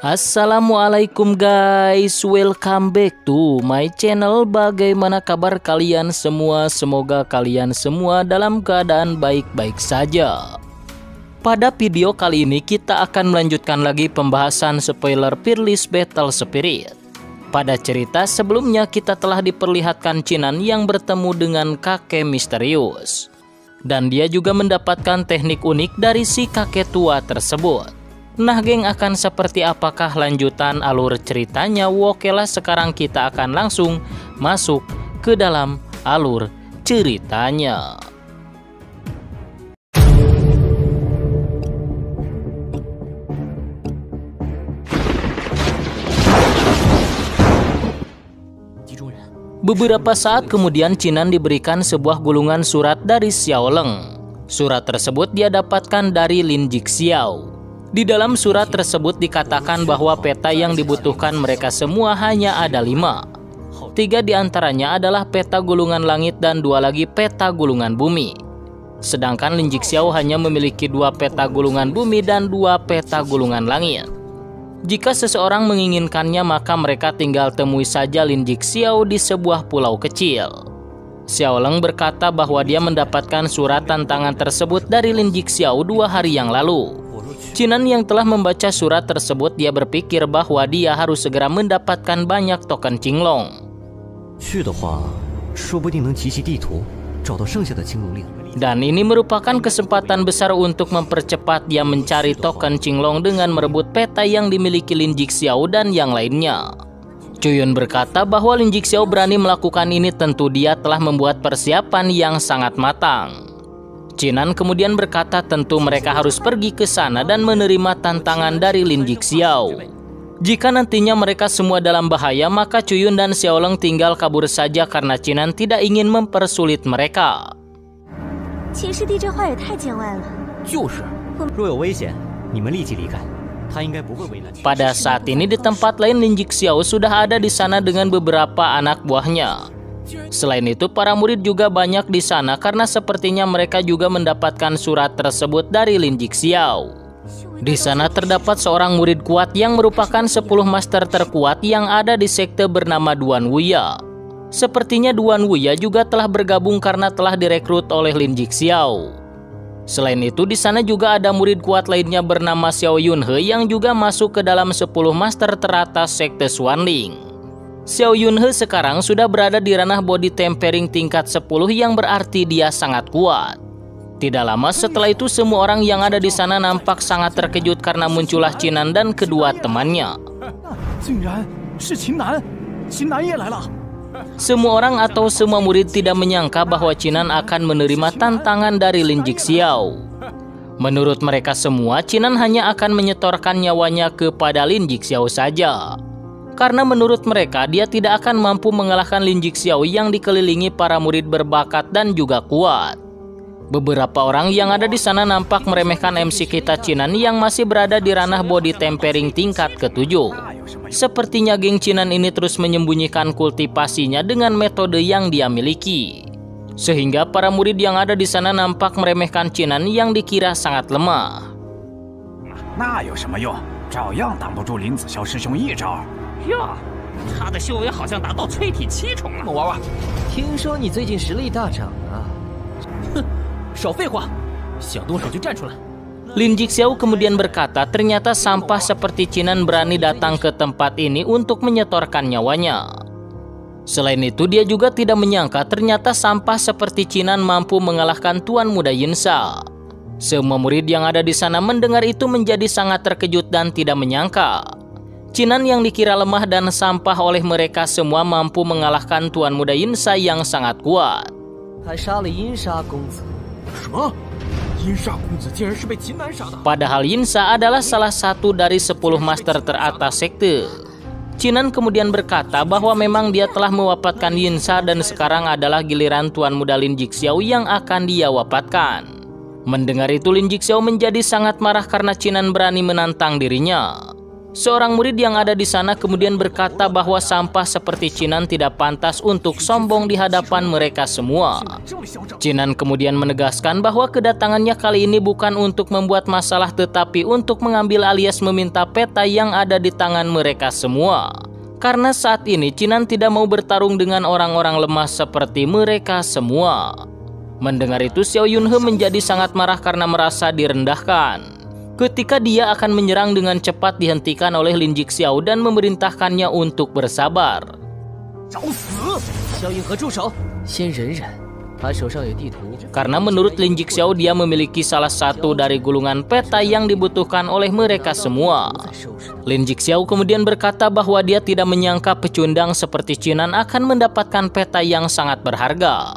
Assalamualaikum guys, welcome back to my channel. Bagaimana kabar kalian semua? Semoga kalian semua dalam keadaan baik-baik saja. Pada video kali ini kita akan melanjutkan lagi pembahasan spoiler Fearless Battle Spirit. Pada cerita sebelumnya kita telah diperlihatkan Cinan yang bertemu dengan kakek misterius. Dan dia juga mendapatkan teknik unik dari si kakek tua tersebut Nah geng akan seperti apakah lanjutan alur ceritanya? Wokelah sekarang kita akan langsung masuk ke dalam alur ceritanya. Beberapa saat kemudian Cinan diberikan sebuah gulungan surat dari Xiao Leng. Surat tersebut dia dapatkan dari Lin Jixiao. Di dalam surat tersebut dikatakan bahwa peta yang dibutuhkan mereka semua hanya ada lima. Tiga di antaranya adalah peta gulungan langit dan dua lagi peta gulungan bumi. Sedangkan Lin Jixiao hanya memiliki dua peta gulungan bumi dan dua peta gulungan langit. Jika seseorang menginginkannya maka mereka tinggal temui saja Lin Jixiao di sebuah pulau kecil. Xiao Leng berkata bahwa dia mendapatkan surat tantangan tersebut dari Lin Jixiao dua hari yang lalu. Cinan yang telah membaca surat tersebut dia berpikir bahwa dia harus segera mendapatkan banyak token Qinglong. Dan ini merupakan kesempatan besar untuk mempercepat dia mencari token Qinglong dengan merebut peta yang dimiliki Lin Jixiao dan yang lainnya. Cuyun berkata bahwa Lin Jixiao berani melakukan ini tentu dia telah membuat persiapan yang sangat matang. Cinan kemudian berkata tentu mereka harus pergi ke sana dan menerima tantangan dari Lin Jixiao. Jika nantinya mereka semua dalam bahaya, maka Cuyun dan Xiaoleng tinggal kabur saja karena Cinan tidak ingin mempersulit mereka. Pada saat ini di tempat lain Lin Jixiao sudah ada di sana dengan beberapa anak buahnya. Selain itu, para murid juga banyak di sana karena sepertinya mereka juga mendapatkan surat tersebut dari Lin Jixiao. Di sana terdapat seorang murid kuat yang merupakan 10 master terkuat yang ada di sekte bernama Duan Wuya. Sepertinya Duan Wuya juga telah bergabung karena telah direkrut oleh Lin Jixiao. Selain itu, di sana juga ada murid kuat lainnya bernama Xiao Yunhe yang juga masuk ke dalam 10 master teratas sekte Xuanling. Xiao Yunhe sekarang sudah berada di ranah body tempering tingkat 10 yang berarti dia sangat kuat. Tidak lama setelah itu semua orang yang ada di sana nampak sangat terkejut karena muncullah Cinan dan kedua temannya. Semua orang atau semua murid tidak menyangka bahwa Cinan akan menerima tantangan dari Lin Jixiao. Menurut mereka semua, Cinan hanya akan menyetorkan nyawanya kepada Lin Jixiao saja karena menurut mereka dia tidak akan mampu mengalahkan Lin Jixiao yang dikelilingi para murid berbakat dan juga kuat. Beberapa orang yang ada di sana nampak meremehkan MC kita Cinan yang masih berada di ranah body tempering tingkat ketujuh. Sepertinya geng Cinan ini terus menyembunyikan kultivasinya dengan metode yang dia miliki. Sehingga para murid yang ada di sana nampak meremehkan Cinan yang dikira sangat lemah. 那有什么用？照样挡不住林子霄师兄一招。 呀，他的修为好像达到淬体七重了。娃娃，听说你最近实力大涨啊！哼，少废话，想动手就站出来。Lin Jixiao kemudian berkata ternyata sampah seperti Cinan berani datang ke tempat ini untuk menyetorkan nyawanya. Selain itu dia juga tidak menyangka ternyata sampah seperti Cinan mampu mengalahkan Tuan Muda Yinsa. Semua murid yang ada di sana mendengar itu menjadi sangat terkejut dan tidak menyangka Cinan yang dikira lemah dan sampah oleh mereka semua mampu mengalahkan Tuan Muda Yinsa yang sangat kuat. Padahal Yinsa adalah salah satu dari 10 master teratas sekte. Cinan kemudian berkata bahwa memang dia telah mewafatkan Yinsa dan sekarang adalah giliran Tuan Muda Lin Jixiao yang akan dia wapatkan. Mendengar itu Lin Jixiao menjadi sangat marah karena Cinan berani menantang dirinya. Seorang murid yang ada di sana kemudian berkata bahwa sampah seperti Cinan tidak pantas untuk sombong di hadapan mereka semua. Cinan kemudian menegaskan bahwa kedatangannya kali ini bukan untuk membuat masalah tetapi untuk mengambil alias meminta peta yang ada di tangan mereka semua. Karena saat ini Cinan tidak mau bertarung dengan orang-orang lemah seperti mereka semua. Mendengar itu Xiao Yunhe menjadi sangat marah karena merasa direndahkan. Ketika dia akan menyerang dengan cepat dihentikan oleh Lin Jixiao dan memerintahkannya untuk bersabar. Karena menurut Lin Jixiao dia memiliki salah satu dari gulungan peta yang dibutuhkan oleh mereka semua. Lin Jixiao kemudian berkata bahwa dia tidak menyangka pecundang seperti Cinan akan mendapatkan peta yang sangat berharga.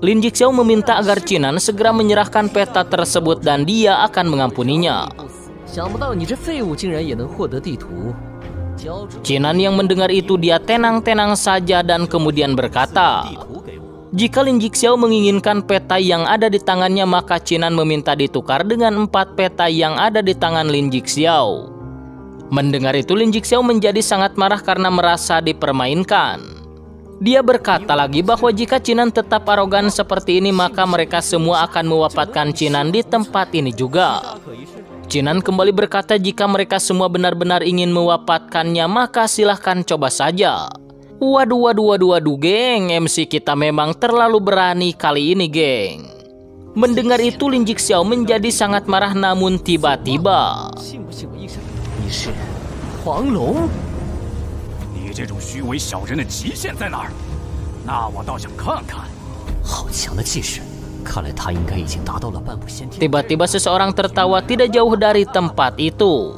Lin Jixiao meminta agar Cinan segera menyerahkan peta tersebut dan dia akan mengampuninya. Cinan yang mendengar itu dia tenang-tenang saja dan kemudian berkata, jika Lin Jixiao menginginkan peta yang ada di tangannya maka Cinan meminta ditukar dengan empat peta yang ada di tangan Lin Jixiao. Mendengar itu Lin Jixiao menjadi sangat marah karena merasa dipermainkan. Dia berkata lagi bahwa jika Cinan tetap arogan seperti ini maka mereka semua akan mewafatkan Cinan di tempat ini juga. Cinan kembali berkata jika mereka semua benar-benar ingin mewafatkannya maka silahkan coba saja. Waduh, waduh, waduh, waduh, geng. MC kita memang terlalu berani kali ini, geng. Mendengar itu, Lin Jixiao menjadi sangat marah namun tiba-tiba. Huang Long? 你这种虚伪小人的极限在哪儿？那我倒想看看。好强的气势，看来他应该已经达到了半步先天。Tiba-tiba seseorang tertawa tidak jauh dari tempat itu.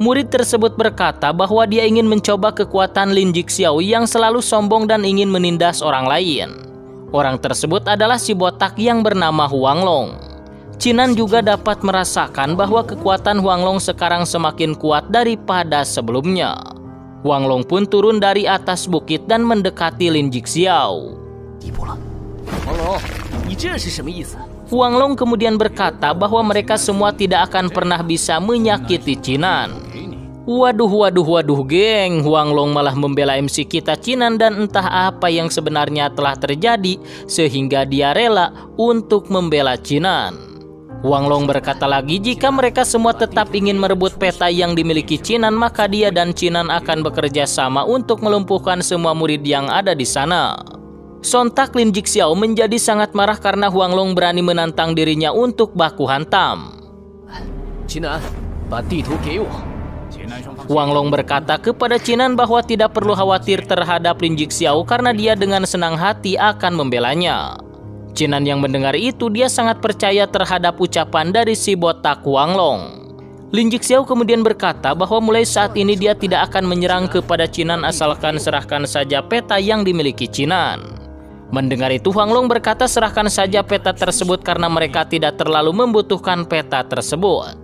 Murid tersebut berkata bahwa dia ingin mencoba kekuatan Lin Jixiao yang selalu sombong dan ingin menindas orang lain. Orang tersebut adalah si botak yang bernama Huang Long. Cinan juga dapat merasakan bahwa kekuatan Huang Long sekarang semakin kuat daripada sebelumnya. Wang Long pun turun dari atas bukit dan mendekati Lin Jixiao. Wang Long kemudian berkata bahwa mereka semua tidak akan pernah bisa menyakiti Cinan. Waduh, waduh, waduh, geng. Huang Long malah membela MC kita Cinan dan entah apa yang sebenarnya telah terjadi sehingga dia rela untuk membela Cinan. Wang Long berkata lagi, jika mereka semua tetap ingin merebut peta yang dimiliki Cinan, maka dia dan Cinan akan bekerja sama untuk melumpuhkan semua murid yang ada di sana. Sontak Lin Jixiao menjadi sangat marah karena Huang Long berani menantang dirinya untuk baku hantam. Cinan, Huang Long berkata kepada Cinan bahwa tidak perlu khawatir terhadap Lin Jixiao karena dia dengan senang hati akan membelanya. Cinan yang mendengar itu dia sangat percaya terhadap ucapan dari si botak Wang Long. Lin Jixiao kemudian berkata bahwa mulai saat ini dia tidak akan menyerang kepada Cinan asalkan serahkan saja peta yang dimiliki Cinan. Mendengar itu Huang Long berkata serahkan saja peta tersebut karena mereka tidak terlalu membutuhkan peta tersebut.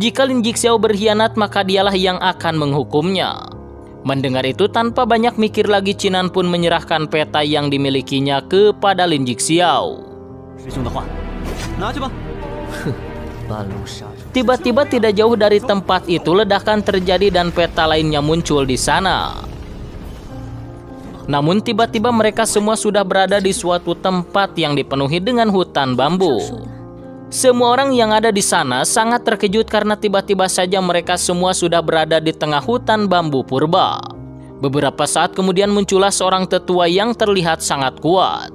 Jika Lin Jixiao berkhianat maka dialah yang akan menghukumnya. Mendengar itu tanpa banyak mikir lagi Cinan pun menyerahkan peta yang dimilikinya kepada Lin Jixiao. Tiba-tiba tidak jauh dari tempat itu ledakan terjadi dan peta lainnya muncul di sana. Namun tiba-tiba mereka semua sudah berada di suatu tempat yang dipenuhi dengan hutan bambu. Semua orang yang ada di sana sangat terkejut karena tiba-tiba saja mereka semua sudah berada di tengah hutan bambu purba. Beberapa saat kemudian muncullah seorang tetua yang terlihat sangat kuat.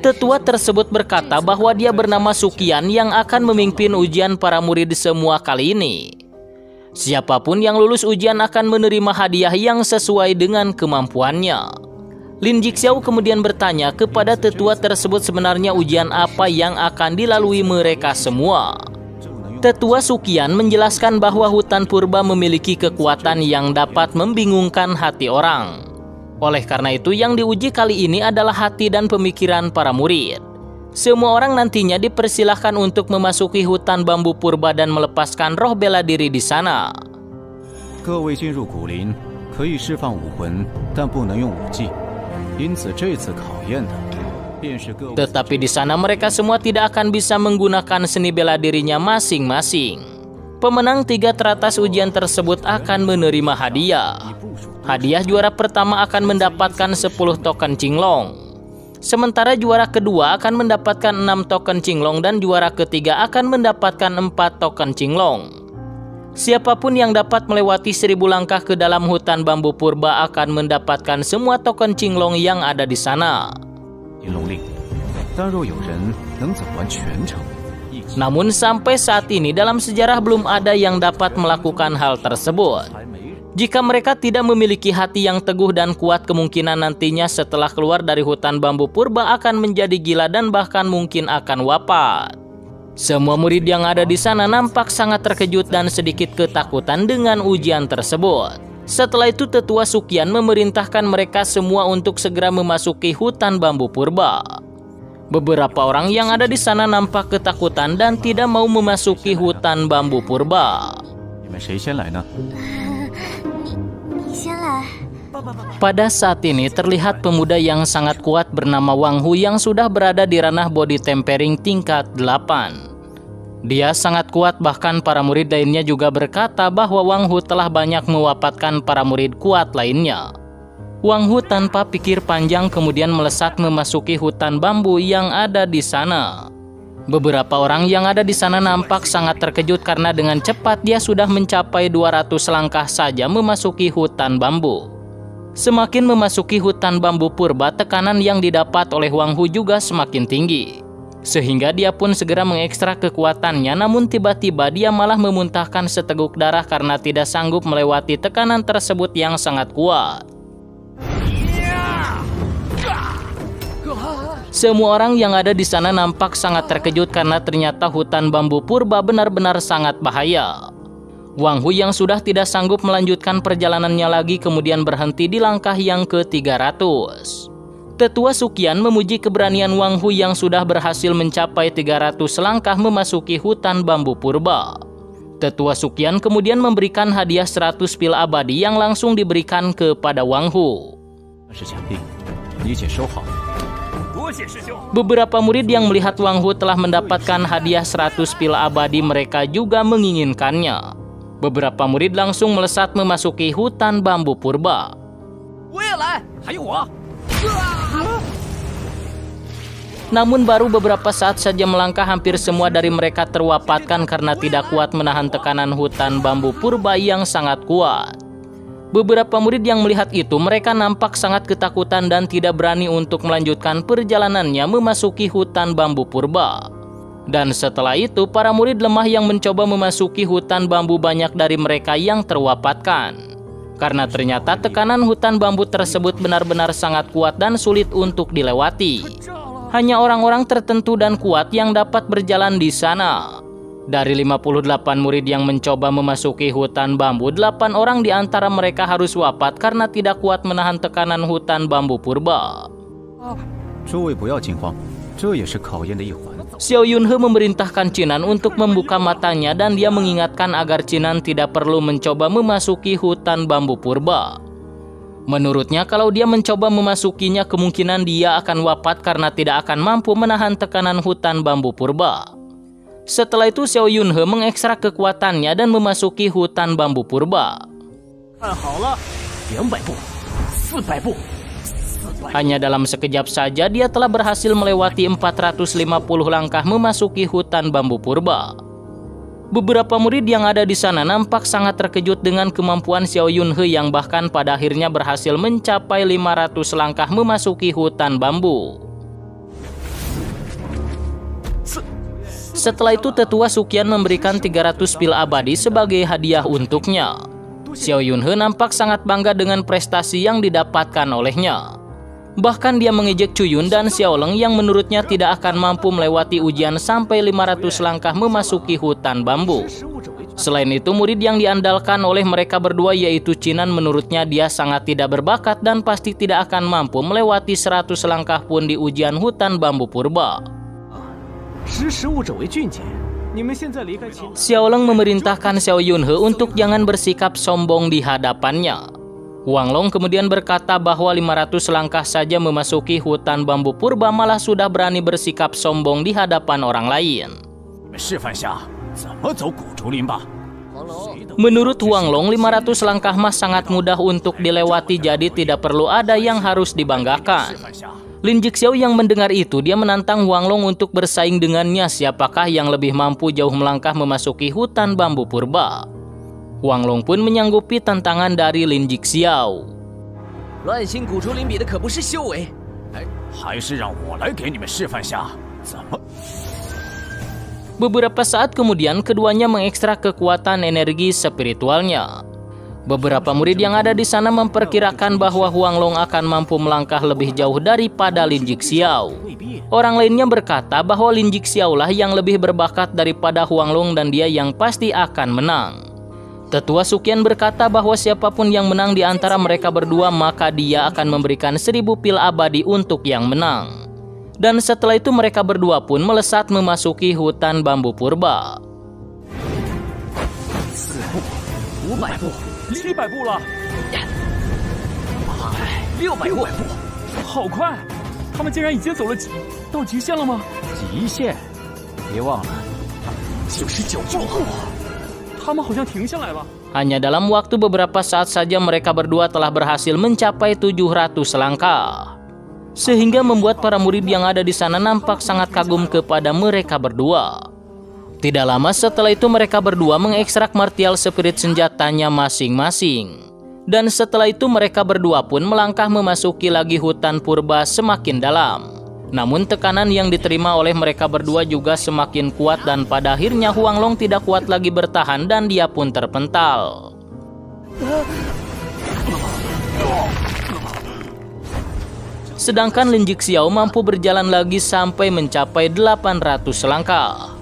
Tetua tersebut berkata bahwa dia bernama Sukian yang akan memimpin ujian para murid semua kali ini. Siapa pun yang lulus ujian akan menerima hadiah yang sesuai dengan kemampuannya. Lin Jixiao kemudian bertanya kepada tetua tersebut sebenarnya ujian apa yang akan dilalui mereka semua. Tetua Sukian menjelaskan bahwa hutan purba memiliki kekuatan yang dapat membingungkan hati orang. Oleh karena itu yang diuji kali ini adalah hati dan pemikiran para murid. Semua orang nantinya dipersilahkan untuk memasuki hutan bambu purba dan melepaskan roh bela diri di sana. Tetapi di sana mereka semua tidak akan bisa menggunakan seni bela dirinya masing-masing. Pemenang tiga teratas ujian tersebut akan menerima hadiah. Hadiah juara pertama akan mendapatkan 10 token cinglong. Sementara juara kedua akan mendapatkan 6 token cinglong dan juara ketiga akan mendapatkan 4 token cinglong. Siapa pun yang dapat melewati seribu langkah ke dalam hutan bambu purba akan mendapatkan semua token cinglong yang ada di sana. Namun sampai saat ini dalam sejarah belum ada yang dapat melakukan hal tersebut. Jika mereka tidak memiliki hati yang teguh dan kuat, kemungkinan nantinya setelah keluar dari hutan bambu purba akan menjadi gila dan bahkan mungkin akan wafat. Semua murid yang ada di sana nampak sangat terkejut dan sedikit ketakutan dengan ujian tersebut. Setelah itu tetua Sukian memerintahkan mereka semua untuk segera memasuki hutan bambu purba. Beberapa orang yang ada di sana nampak ketakutan dan tidak mau memasuki hutan bambu purba. Pada saat ini terlihat pemuda yang sangat kuat bernama Wang Hu yang sudah berada di ranah body tempering tingkat 8. Dia sangat kuat bahkan para murid lainnya juga berkata bahwa Wang Hu telah banyak mewapatkan para murid kuat lainnya. Wang Hu tanpa pikir panjang kemudian melesat memasuki hutan bambu yang ada di sana. Beberapa orang yang ada di sana nampak sangat terkejut karena dengan cepat dia sudah mencapai 200 langkah saja memasuki hutan bambu. Semakin memasuki hutan bambu purba, tekanan yang didapat oleh Wang Hu juga semakin tinggi. Sehingga dia pun segera mengekstrak kekuatannya, namun tiba-tiba dia malah memuntahkan seteguk darah karena tidak sanggup melewati tekanan tersebut yang sangat kuat. Semua orang yang ada di sana nampak sangat terkejut karena ternyata hutan bambu purba benar-benar sangat bahaya. Wang Hu yang sudah tidak sanggup melanjutkan perjalanannya lagi kemudian berhenti di langkah yang ke-300. Tetua Sukian memuji keberanian Wang Hu yang sudah berhasil mencapai 300 langkah memasuki hutan bambu purba. Tetua Sukian kemudian memberikan hadiah 100 pil abadi yang langsung diberikan kepada Wang Hu. Beberapa murid yang melihat Wang Hu telah mendapatkan hadiah 100 pil abadi mereka juga menginginkannya. Beberapa murid langsung melesat memasuki hutan bambu purba. Namun baru beberapa saat saja melangkah hampir semua dari mereka terwapatkan karena tidak kuat menahan tekanan hutan bambu purba yang sangat kuat. Beberapa murid yang melihat itu mereka nampak sangat ketakutan dan tidak berani untuk melanjutkan perjalanannya memasuki hutan bambu purba. Dan setelah itu para murid lemah yang mencoba memasuki hutan bambu banyak dari mereka yang terwapatkan. Karena ternyata tekanan hutan bambu tersebut benar-benar sangat kuat dan sulit untuk dilewati. Hanya orang-orang tertentu dan kuat yang dapat berjalan di sana. Dari 58 murid yang mencoba memasuki hutan bambu, 8 orang di antara mereka harus wafat karena tidak kuat menahan tekanan hutan bambu purba. Xiao Yunhe memerintahkan Cinan untuk membuka matanya dan dia mengingatkan agar Cinan tidak perlu mencoba memasuki hutan bambu purba. Menurutnya kalau dia mencoba memasukinya kemungkinan dia akan wafat karena tidak akan mampu menahan tekanan hutan bambu purba. Setelah itu Xiao Yunhe mengekstrak kekuatannya dan memasuki hutan bambu purba. Hanya dalam sekejap saja dia telah berhasil melewati 450 langkah memasuki hutan bambu purba. Beberapa murid yang ada di sana nampak sangat terkejut dengan kemampuan Xiao Yunhe yang bahkan pada akhirnya berhasil mencapai 500 langkah memasuki hutan bambu. Setelah itu tetua Sukian memberikan 300 pil abadi sebagai hadiah untuknya. Xiao Yunhe nampak sangat bangga dengan prestasi yang didapatkan olehnya. Bahkan dia mengejek Cuyun dan Xiao Leng yang menurutnya tidak akan mampu melewati ujian sampai 500 langkah memasuki hutan bambu. Selain itu, murid yang diandalkan oleh mereka berdua yaitu Cinan menurutnya dia sangat tidak berbakat dan pasti tidak akan mampu melewati 100 langkah pun di ujian hutan bambu purba. Xiao Leng memerintahkan Xiao Yunhe untuk jangan bersikap sombong di hadapannya. Huang Long kemudian berkata bahwa 500 langkah saja memasuki hutan bambu purba malah sudah berani bersikap sombong di hadapan orang lain. Menurut Huang Long, 500 langkah mas sangat mudah untuk dilewati jadi tidak perlu ada yang harus dibanggakan. Lin Jixiao yang mendengar itu, dia menantang Huang Long untuk bersaing dengannya siapakah yang lebih mampu jauh melangkah memasuki hutan bambu purba. Huang Long pun menyanggupi tantangan dari Lin Jixiao. Beberapa saat kemudian keduanya mengekstrak kekuatan energi spiritualnya. Beberapa murid yang ada di sana memperkirakan bahwa Huang Long akan mampu melangkah lebih jauh daripada Lin Jixiao. Orang lainnya berkata bahwa Lin Jixiao lah yang lebih berbakat daripada Huang Long dan dia yang pasti akan menang. Tetua Sukian berkata bahwa siapa pun yang menang di antara mereka berdua maka dia akan memberikan seribu pil abadi untuk yang menang. Dan setelah itu mereka berdua pun melesat memasuki hutan bambu purba. Hanya dalam waktu beberapa saat saja mereka berdua telah berhasil mencapai 700 langkah. Sehingga membuat para murid yang ada di sana nampak sangat kagum kepada mereka berdua. Tidak lama setelah itu mereka berdua mengekstrak martial spirit senjatanya masing-masing. Dan setelah itu mereka berdua pun melangkah memasuki lagi hutan purba semakin dalam. Namun tekanan yang diterima oleh mereka berdua juga semakin kuat dan pada akhirnya Huang Long tidak kuat lagi bertahan dan dia pun terpental. Sedangkan Lin Jixiao mampu berjalan lagi sampai mencapai 800 langkah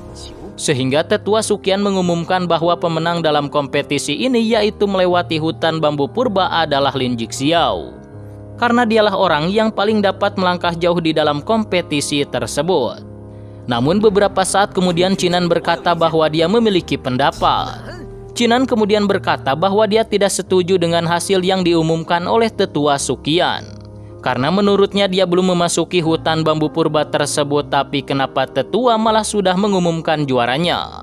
sehingga Tetua Sukian mengumumkan bahwa pemenang dalam kompetisi ini yaitu melewati hutan bambu purba adalah Lin Jixiao. Karena dialah orang yang paling dapat melangkah jauh di dalam kompetisi tersebut. Namun beberapa saat kemudian Cinan berkata bahwa dia memiliki pendapat. Cinan kemudian berkata bahwa dia tidak setuju dengan hasil yang diumumkan oleh Tetua Sukian karena menurutnya dia belum memasuki hutan bambu purba tersebut tapi kenapa tetua malah sudah mengumumkan juaranya.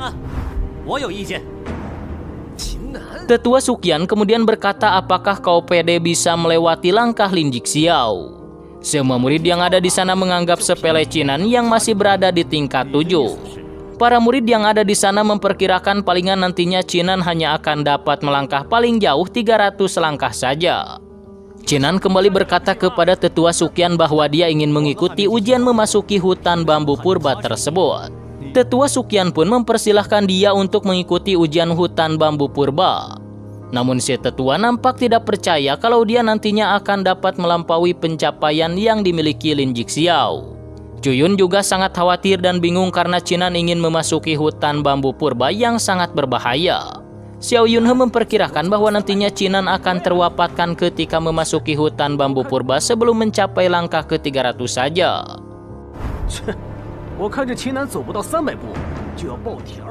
Ah, tetua Sukian kemudian berkata apakah kau pede bisa melewati langkah Lin Jixiao. Semua murid yang ada di sana menganggap sepele Cinan yang masih berada di tingkat tujuh. Para murid yang ada di sana memperkirakan palingan nantinya Cinan hanya akan dapat melangkah paling jauh 300 langkah saja. Cinan kembali berkata kepada tetua Sukian bahwa dia ingin mengikuti ujian memasuki hutan bambu purba tersebut. Tetua Sukian pun mempersilahkan dia untuk mengikuti ujian hutan bambu purba. Namun si tetua nampak tidak percaya kalau dia nantinya akan dapat melampaui pencapaian yang dimiliki Lin Jixiao. Cuyun juga sangat khawatir dan bingung karena Cinan ingin memasuki hutan bambu purba yang sangat berbahaya. Xiao Yunhe memperkirakan bahwa nantinya Cinan akan terwapatkan ketika memasuki hutan bambu purba sebelum mencapai langkah ke-300 saja.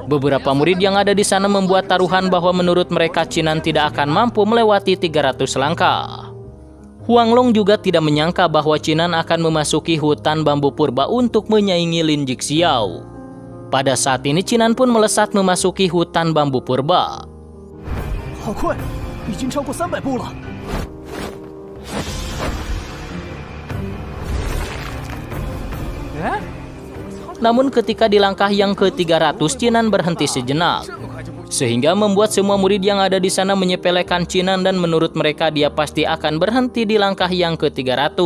Beberapa murid yang ada di sana membuat taruhan bahwa menurut mereka Cinan tidak akan mampu melewati 300 langkah. Huang Long juga tidak menyangka bahwa Cinan akan memasuki hutan bambu purba untuk menyaingi Lin Jixiao. Pada saat ini Cinan pun melesat memasuki hutan bambu purba. Namun ketika di langkah yang ke-300 Cinan berhenti sejenak sehingga membuat semua murid yang ada di sana menyepelekan Cinan dan menurut mereka dia pasti akan berhenti di langkah yang ke-300.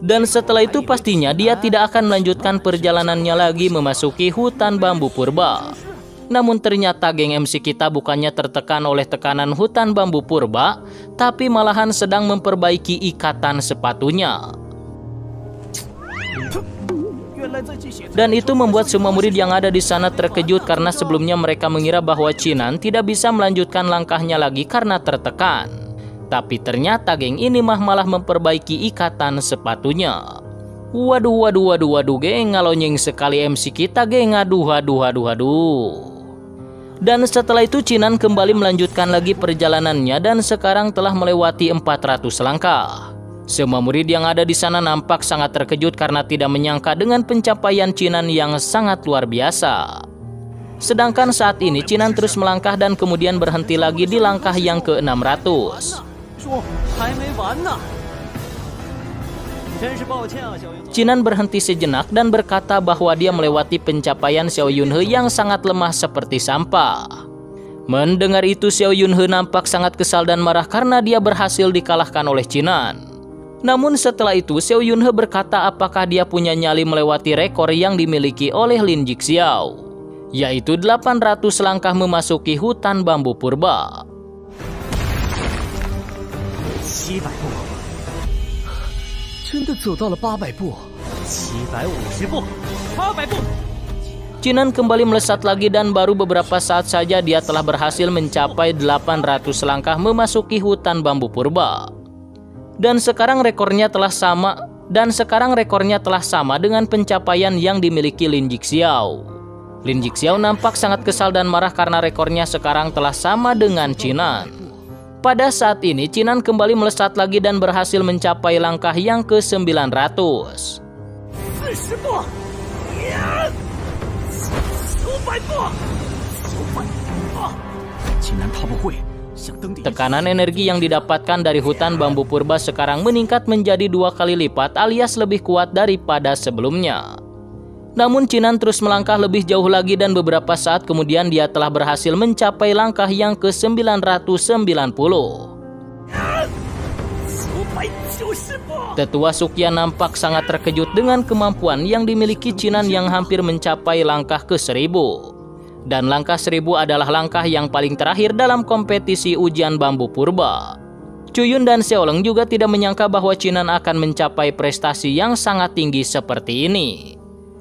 Dan setelah itu pastinya dia tidak akan melanjutkan perjalanannya lagi memasuki hutan bambu purba. Namun ternyata geng MC kita bukannya tertekan oleh tekanan hutan bambu purba, tapi malahan sedang memperbaiki ikatan sepatunya. Dan itu membuat semua murid yang ada di sana terkejut karena sebelumnya mereka mengira bahwa Cinan tidak bisa melanjutkan langkahnya lagi karena tertekan. Tapi ternyata geng ini mah malah memperbaiki ikatan sepatunya. Waduh, waduh, waduh, waduh, geng ngalonyeng sekali MC kita, geng. Aduh, aduh, aduh, aduh. Dan setelah itu Cinan kembali melanjutkan lagi perjalanannya dan sekarang telah melewati 400 langkah. Semua murid yang ada di sana nampak sangat terkejut karena tidak menyangka dengan pencapaian Cinan yang sangat luar biasa. Sedangkan saat ini Cinan terus melangkah dan kemudian berhenti lagi di langkah yang ke-600. Cinan berhenti sejenak dan berkata bahwa dia melewati pencapaian Xiao Yunhe yang sangat lemah seperti sampah. Mendengar itu Xiao Yunhe nampak sangat kesal dan marah karena dia berhasil dikalahkan oleh Cinan. Namun setelah itu, Seo Yun He berkata apakah dia punya nyali melewati rekor yang dimiliki oleh Lin Jixiao, yaitu 800 langkah memasuki hutan bambu purba. Jinan kembali melesat lagi dan baru beberapa saat saja dia telah berhasil mencapai 800 langkah memasuki hutan bambu purba. Dan sekarang rekornya telah sama dan sekarang rekornya telah sama dengan pencapaian yang dimiliki Lin Jixiao. Lin Jixiao nampak sangat kesal dan marah karena rekornya sekarang telah sama dengan Cinan. Pada saat ini, Cinan kembali melesat lagi dan berhasil mencapai langkah yang ke-900. Tekanan energi yang didapatkan dari hutan bambu purba sekarang meningkat menjadi dua kali lipat alias lebih kuat daripada sebelumnya. Namun Cinan terus melangkah lebih jauh lagi dan beberapa saat kemudian dia telah berhasil mencapai langkah yang ke-990. Tetua Sukya nampak sangat terkejut dengan kemampuan yang dimiliki Cinan yang hampir mencapai langkah ke-1000. Dan langkah 1000 adalah langkah yang paling terakhir dalam kompetisi ujian bambu purba. Cuyun dan Seoleng juga tidak menyangka bahwa Cinan akan mencapai prestasi yang sangat tinggi seperti ini.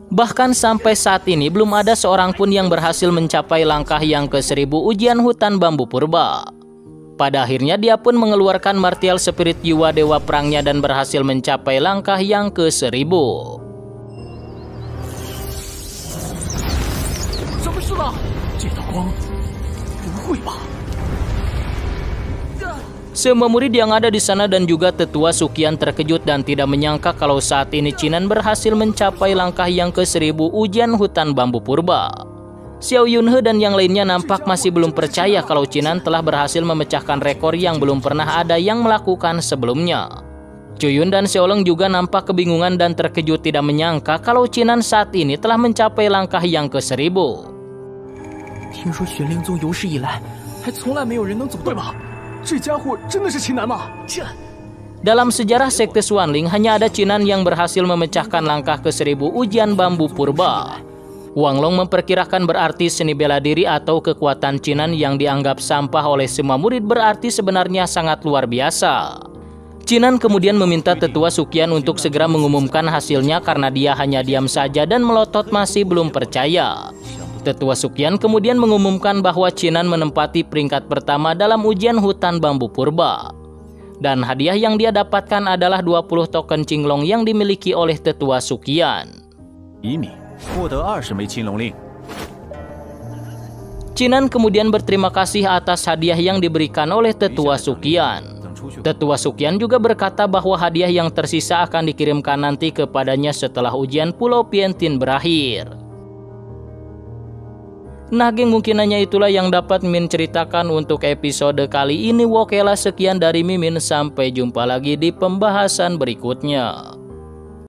Bahkan sampai saat ini belum ada seorang pun yang berhasil mencapai langkah yang ke seribu ujian hutan bambu purba. Pada akhirnya dia pun mengeluarkan martial spirit jiwa dewa perangnya dan berhasil mencapai langkah yang ke seribu. Semua murid yang ada di sana dan juga tetua Sukian terkejut dan tidak menyangka kalau saat ini Cinan berhasil mencapai langkah yang ke seribu ujian hutan bambu purba. Xiao Yunhe dan yang lainnya nampak masih belum percaya kalau Cinan telah berhasil memecahkan rekor yang belum pernah ada yang melakukan sebelumnya. Cuyun dan Xiaoleng juga nampak kebingungan dan terkejut tidak menyangka kalau Cinan saat ini telah mencapai langkah yang ke seribu. 听说玄灵宗有史以来还从来没有人能走到，对吧？这家伙真的是秦南吗？这 Dalam sejarah Sekte Swanling, hanya ada Cinan yang berhasil memecahkan langkah ke seribu ujian bambu purba. Wang Long memperkirakan berarti seni bela diri atau kekuatan Cinan yang dianggap sampah oleh semua murid berarti sebenarnya sangat luar biasa. Cinan kemudian meminta tetua Sukian untuk segera mengumumkan hasilnya karena dia hanya diam saja dan melotot masih belum percaya. Tetua Sukian kemudian mengumumkan bahwa Cinan menempati peringkat pertama dalam ujian hutan bambu purba. Dan hadiah yang dia dapatkan adalah 20 token cinglong yang dimiliki oleh Tetua Sukian. Ini, Cinan kemudian berterima kasih atas hadiah yang diberikan oleh Tetua Sukian. Tetua Sukian juga berkata bahwa hadiah yang tersisa akan dikirimkan nanti kepadanya setelah ujian Pulau Pientin berakhir. Nah geng mungkin hanya itulah yang dapat Min ceritakan untuk episode kali ini. Wokela sekian dari Mimin. Sampai jumpa lagi di pembahasan berikutnya